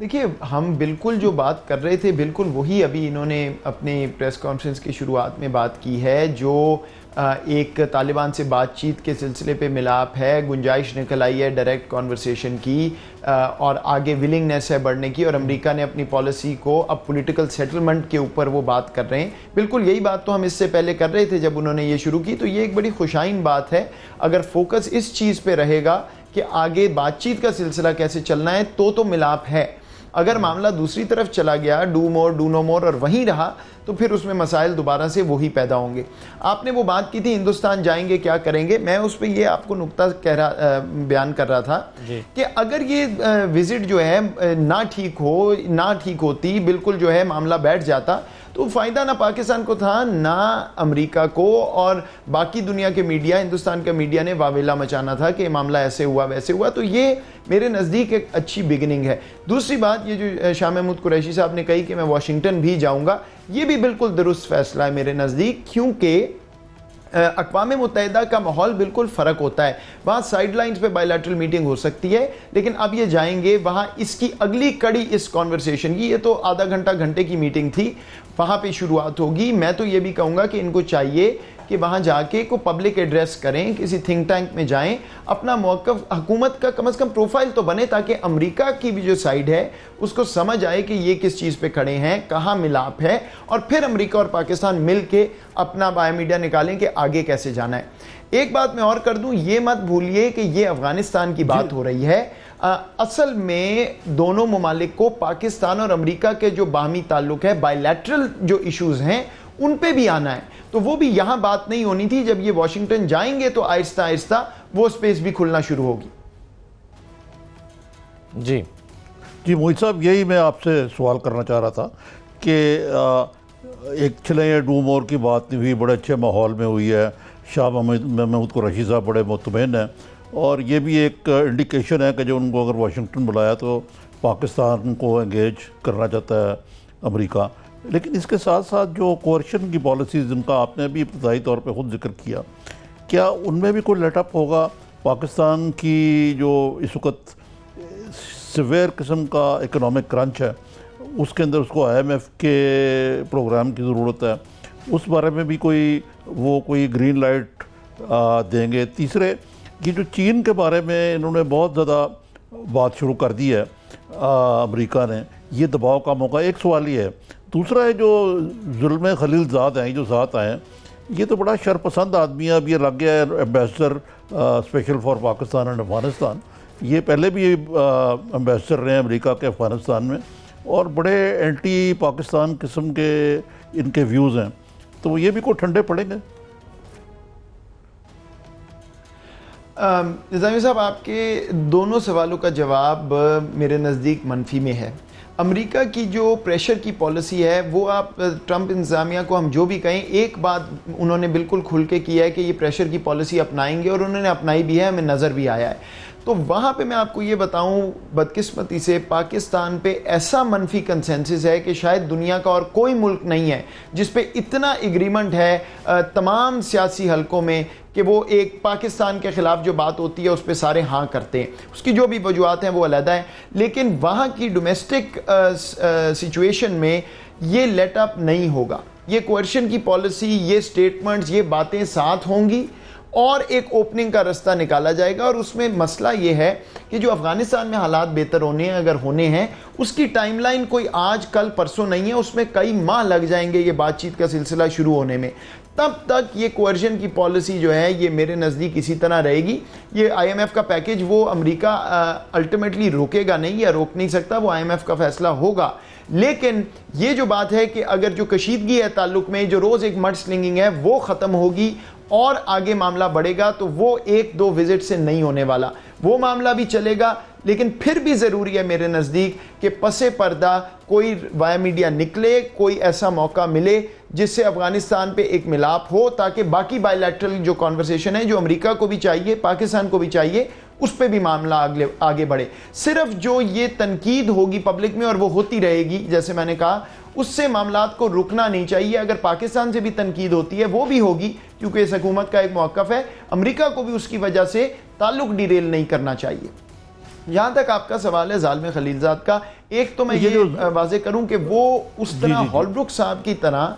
دیکھیے، ہم بالکل جو بات کر رہے تھے، بالکل وہی ابھی انہوں نے اپنے پریس کانفرنس کی شروعات میں بات کی ہے، جو ایک طالبان سے بات چیت کے سلسلے پہ ملاپ ہے، گنجائش نکل آئی ہے ڈائریکٹ کانورسیشن کی اور آگے ولنگنیس ہے بڑھنے کی، اور امریکہ نے اپنی پالیسی کو اب پولیٹیکل سیٹلمنٹ کے اوپر وہ بات کر رہے ہیں۔ بالکل یہی بات تو ہم اس سے پہلے کر رہے تھے جب انہوں نے یہ شروع کی، تو یہ ایک بڑی خوشائن بات ہے۔ اگر فوکس اس چیز پہ رہے گا کہ آگے بات چیت کا سلسلہ کیسے چلنا ہے، تو تو ملاپ ہے۔ اگر معاملہ دوسری طرف چلا گیا ڈو مور ڈو نو مور اور وہیں رہا تو پھر اس میں مسائل دوبارہ سے وہی پیدا ہوں گے آپ نے وہ بات کی تھی ہندوستان جائیں گے کیا کریں گے میں اس پہ یہ آپ کو نقطہ کہہ رہا بیان کر رہا تھا جی۔ کہ اگر یہ وزٹ جو ہے نہ ٹھیک ہو نہ ٹھیک ہوتی بالکل جو ہے معاملہ بیٹھ جاتا تو فائدہ نہ پاکستان کو تھا، نہ امریکہ کو، اور باقی دنیا کے میڈیا، ہندوستان کا میڈیا نے واویلا مچانا تھا کہ معاملہ ایسے ہوا، ویسے ہوا۔ تو یہ میرے نزدیک ایک اچھی بگننگ ہے۔ دوسری بات، یہ جو شاہ محمود قریشی صاحب نے کہی کہ میں واشنگٹن بھی جاؤں گا، یہ بھی بالکل درست فیصلہ ہے میرے نزدیک، کیونکہ اقوام متحدہ کا ماحول بالکل فرق ہوتا ہے۔ وہاں سائیڈ لائنز پہ بائی لیٹرل میٹنگ ہو سکتی ہے، لیکن اب یہ جائیں گے، وہاں اس کی اگلی کڑی اس کانورسیشن کی، یہ تو آدھا گھنٹہ گھنٹے کی میٹنگ تھی۔ وہاں پہ شروعات ہوگی۔ میں تو یہ بھی کہوں گا کہ ان کو چاہیے کہ وہاں جا کے کو پبلک ایڈریس کریں، کسی تھنک ٹینک میں جائیں، اپنا موقف، حکومت کا کم از کم پروفائل تو بنے تاکہ امریکہ کی بھی جو سائیڈ ہے، اس کو سمجھ آئے کہ یہ کس چیز پہ کھڑے ہیں، کہاں ملاپ ہے، اور پھر امریکہ اور پاکستان مل کے اپنا بائی میڈیا نکالیں کہ آگے کیسے جانا ہے۔ ایک بات میں اور کر دوں، یہ مت بھولیے کہ یہ افغانستان کی بات ہو رہی ہے۔ اصل میں دونوں ممالک کو پاکستان اور امریکہ کے جو باہمی تعلق ہے بائی لیٹرل جو ایشوز ہیں ان پہ بھی آنا ہے۔ تو وہ بھی یہاں بات نہیں ہونی تھی۔ جب یہ واشنگٹن جائیں گے تو آہستہ آہستہ وہ سپیس بھی کھلنا شروع ہوگی۔ جی۔ جی محیط صاحب یہی میں آپ سے سوال کرنا چاہ رہا تھا کہ ایک چلیں ڈوم اور کی بات نہیں ہوئی بڑے اچھے ماحول میں ہوئی ہے۔ شاہ محمد محمود کو رشید صاحب بڑے مطمئن ہیں۔ اور یہ بھی ایک انڈیکیشن ہے کہ جو ان کو اگر واشنگٹن بلایا تو پاکستان کو انگیج کرنا چاہتا ہے امریکہ۔ لیکن اس کے ساتھ ساتھ جو کوورشن کی پالیسیز جن کا آپ نے بھی ابتدائی طور پہ خود ذکر کیا کیا ان میں بھی کوئی لیٹ اپ ہوگا؟ پاکستان کی جو اس وقت سویر قسم کا اکنامک کرنچ ہے، اس کے اندر اس کو آئی ایم ایف کے پروگرام کی ضرورت ہے۔ اس بارے میں بھی کوئی وہ کوئی گرین لائٹ دیں گے۔ تیسرے کہ جو چین کے بارے میں انہوں نے بہت زیادہ بات شروع کر دی ہے امریکہ نے، یہ دباؤ کا موقع، ایک سوال یہ ہے دوسرا ہے جو ظلم خلیل ذات ہیں، جو ذات آئے ہیں، یہ تو بڑا شرپسند آدمی ہے۔ اب یہ لگ گیا ہے ambassador special for Pakistan and Afghanistan یہ پہلے بھی ایمبیسڈر رہے ہیں امریکہ کے افغانستان میں۔ اور بڑے اینٹی پاکستان قسم کے ان کے ویوز ہیں۔ تو یہ بھی کوئی ٹھنڈے پڑیں گے؟ نظامی صاحب، آپ کے دونوں سوالوں کا جواب میرے نزدیک منفی میں ہے۔ امریکہ کی جو پریشر کی پالیسی ہے، وہ آپ uh, ٹرمپ انتظامیہ کو ہم جو بھی کہیں، ایک بات انہوں نے بالکل کھل کے کیا ہے کہ یہ پریشر کی پالیسی اپنائیں گے اور انہوں نے اپنائی بھی ہے، ہمیں نظر بھی آیا ہے۔ تو وہاں پہ میں آپ کو یہ بتاؤں، بدقسمتی سے پاکستان پہ ایسا منفی کنسنسس ہے کہ شاید دنیا کا اور کوئی ملک نہیں ہے جس پہ اتنا اگریمنٹ ہے تمام سیاسی حلقوں میں کہ وہ ایک پاکستان کے خلاف جو بات ہوتی ہے اس پہ سارے ہاں کرتے ہیں۔ اس کی جو بھی وجوہات ہیں وہ علیحدہ ہیں۔ لیکن وہاں کی ڈومیسٹک سچویشن میں یہ لیٹ اپ نہیں ہوگا۔ یہ کوئرشن کی پالیسی یہ سٹیٹمنٹس یہ باتیں ساتھ ہوں گی۔ اور ایک اوپننگ کا رستہ نکالا جائے گا اور اس میں مسئلہ یہ ہے کہ جو افغانستان میں حالات بہتر ہونے ہیں، اگر ہونے ہیں، اس کی ٹائم لائن کوئی آج، کل، پرسوں نہیں ہے، اس میں کئی ماہ لگ جائیں گے یہ بات چیت کا سلسلہ شروع ہونے میں۔ تب تک یہ کوئرجن کی پالیسی جو ہے، یہ میرے نزدیک اسی طرح رہے گی۔ یہ آئی ایم ایف کا پیکیج وہ امریکہ الٹیمیٹلی روکے گا نہیں یا روک نہیں سکتا، وہ آئی ایم ایف کا فیصلہ ہوگا۔ لیکن یہ جو بات ہے کہ اگر جو کشیدگی ہے تعلق میں، جو روز ایک مڈ سلنگنگ ہے، وہ ختم ہوگی اور آگے معاملہ بڑھے گا تو وہ ایک دو وزٹ سے نہیں ہونے والا۔ وہ معاملہ بھی چلے گا، لیکن پھر بھی ضروری ہے میرے نزدیک کہ پس پردہ کوئی وایا میڈیا نکلے، کوئی ایسا موقع ملے جس سے افغانستان پہ ایک ملاپ ہو تاکہ باقی بائی لیٹرل جو کانورسیشن ہے، جو امریکہ کو بھی چاہیے، پاکستان کو بھی چاہیے اس پہ بھی معاملہ آگے بڑھے۔ صرف جو یہ تنقید ہوگی پبلک میں اور وہ ہوتی رہے گی جیسے میں نے کہا اس سے معاملات کو رکنا نہیں چاہیے۔ اگر پاکستان سے بھی تنقید ہوتی ہے وہ بھی ہوگی کیونکہ اس حکومت کا ایک موقف ہے۔ امریکہ کو بھی اس کی وجہ سے تعلق ڈیریل نہیں کرنا چاہیے۔ جہاں تک آپ کا سوال ہے ظالم خلیلزاد کا۔ ایک تو میں یہ یہ جو- واضح کروں کہ وہ اس جی، طرح جی، جی۔ ہالبروک صاحب کی طرح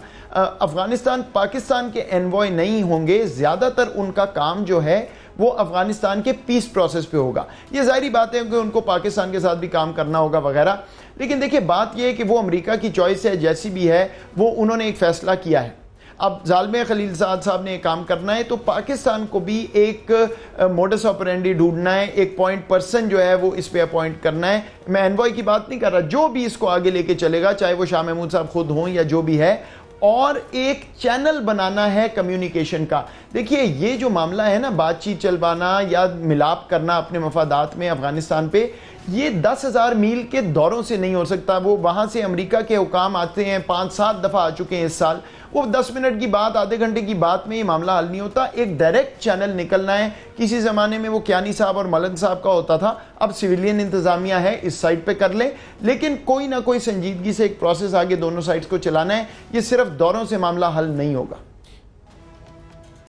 افغانستان پاکستان کے انوائے نہیں ہوں گے۔ زیادہ تر ان کا کام جو ہے وہ افغانستان کے پیس پروسیس پہ ہوگا۔ یہ ظاہری بات ہے کہ ان کو پاکستان کے ساتھ بھی کام کرنا ہوگا وغیرہ۔ لیکن دیکھیں بات یہ ہے کہ وہ امریکہ کی چوائس ہے، جیسی بھی ہے، وہ انہوں نے ایک فیصلہ کیا ہے۔ اب ظالم خلیل زاد صاحب نے کام کرنا ہے تو پاکستان کو بھی ایک موڈس آپرینڈی ڈھونڈنا ہے۔ ایک پوائنٹ پرسن جو ہے، وہ اس پہ اپوائنٹ کرنا ہے۔ میں انوائے کی بات نہیں کر رہا، جو بھی اس کو آگے لے کے چلے گا، چاہے وہ شاہ محمود صاحب خود ہوں یا جو بھی ہے اور ایک چینل بنانا ہے کمیونیکیشن کا۔ دیکھیے، یہ جو معاملہ ہے نا، بات چیت چلوانا یا ملاپ کرنا اپنے مفادات میں افغانستان پہ یہ دس ہزار میل کے دوروں سے نہیں ہو سکتا۔ وہ وہاں سے امریکہ کے حکام آتے ہیں۔ پانچ سات دفعہ آ چکے ہیں اس سال۔ وہ دس منٹ کی بات، آدھے گھنٹے کی بات میں یہ معاملہ حل نہیں ہوتا۔ ایک ڈائریکٹ چینل نکلنا ہے۔ کسی زمانے میں وہ کیانی صاحب اور ملن صاحب کا ہوتا تھا۔ اب سویلین انتظامیہ ہے، اس سائٹ پہ کر لیں۔ لیکن کوئی نہ کوئی سنجیدگی سے ایک پروسیس آگے دونوں سائٹس کو چلانا ہے۔ یہ صرف دوروں سے معاملہ حل نہیں ہوگا۔